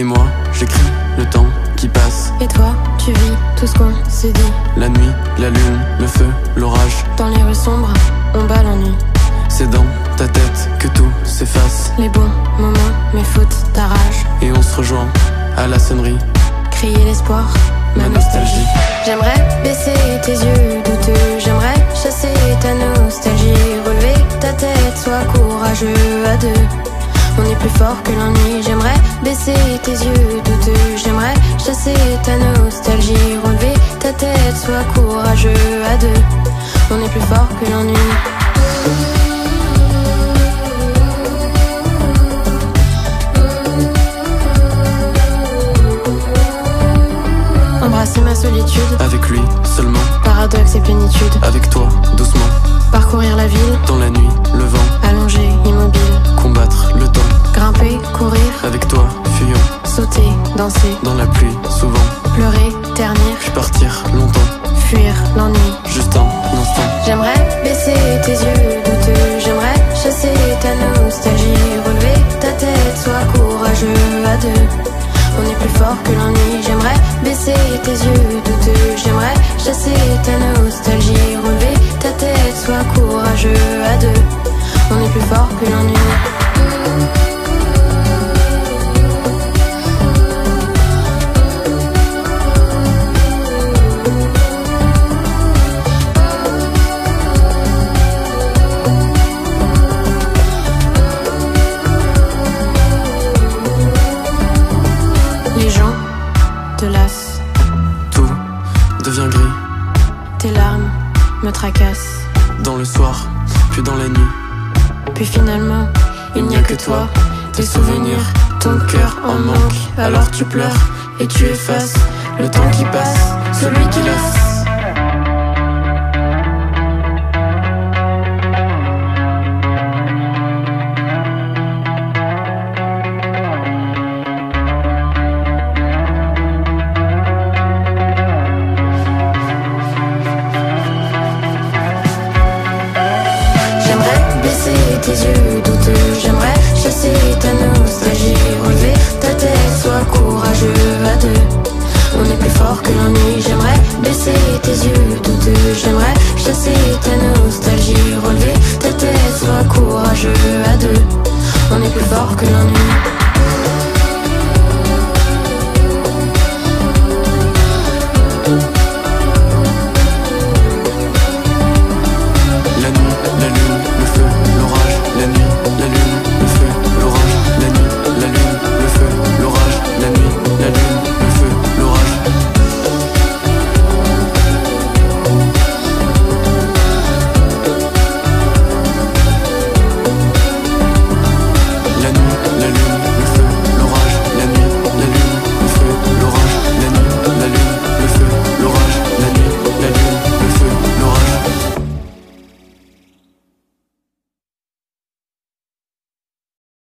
Et moi, j'écris le temps qui passe. Et toi, tu vis tout ce qu'on s'est dit. La nuit, la lune, le feu, l'orage. Dans les rues sombres, on bat l'ennui. C'est dans ta tête que tout s'efface. Les bons moments, mes fautes, ta rage. Et on se rejoint à la sonnerie. Crier l'espoir, ma nostalgie. J'aimerais baisser tes yeux douteux. J'aimerais chasser ta nostalgie. Relever ta tête, sois courageux à deux. On est plus fort que l'ennui. J'aimerais baisser tes yeux douteux. J'aimerais chasser ta nostalgie. Relever ta tête, sois courageux à deux. On est plus fort que l'ennui. Embrasser ma solitude, Avec lui, seulement. paradoxe et plénitude. Avec toi, doucement. Parcourir la ville, Dans la nuit, le vent. Toi, fuyant. sauter, danser, Dans la pluie, souvent. pleurer, ternir, Puis partir longtemps. fuir l'ennui. Juste un instant. J'aimerais baisser tes yeux douteux, j'aimerais chasser ta nostalgie, relever ta tête, sois courageux à deux. On est plus fort que l'ennui, j'aimerais baisser tes yeux douteux, j'aimerais chasser ta nostalgie, relever tes larmes me tracassent. Dans le soir, puis dans la nuit. Puis finalement, il n'y a que toi, tes souvenirs, ton cœur en manque. Alors tu pleures et tu effaces le temps qui passe, celui chasser tes yeux douteux J'aimerais chasser ta nostalgie. Relever ta tête, sois courageux à deux. On est plus fort que l'ennui J'aimerais baisser tes yeux douteux. J'aimerais chasser ta nostalgie. Relever